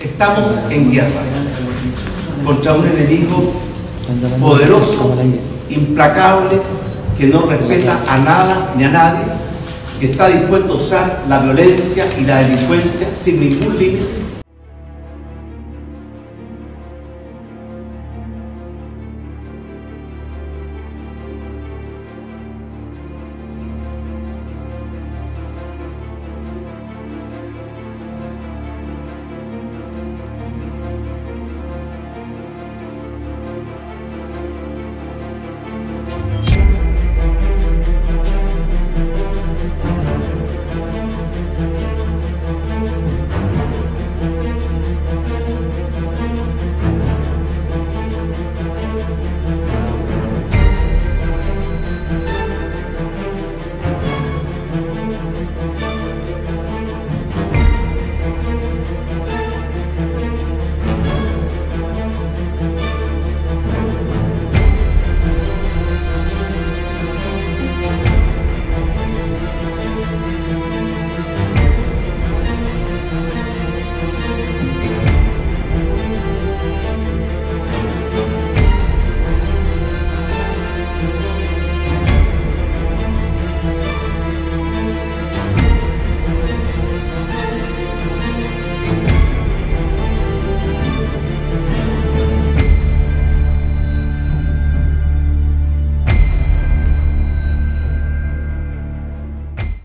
Estamos en guerra contra un enemigo poderoso, implacable, que no respeta a nada ni a nadie, que está dispuesto a usar la violencia y la delincuencia sin ningún límite